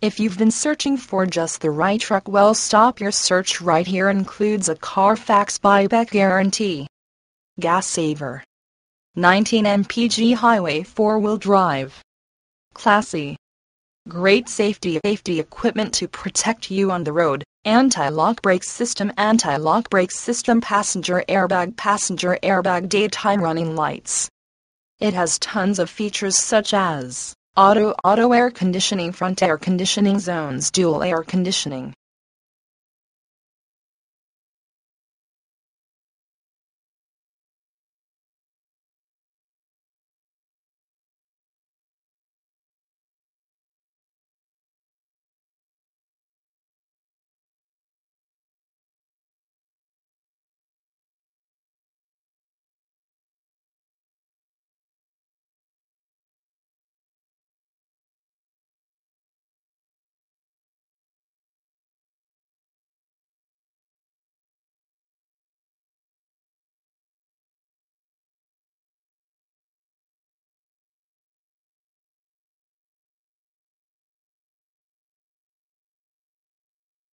If you've been searching for just the right truck, well, stop your search right here. Includes a Carfax buyback guarantee. Gas saver. 19 mpg highway 4-wheel drive. Classy. Great safety safety equipment to protect you on the road. Anti-lock brake system Anti-lock brake system Passenger airbag Passenger airbag Daytime running lights. It has tons of features such as auto auto air conditioning front air conditioning zones dual air conditioning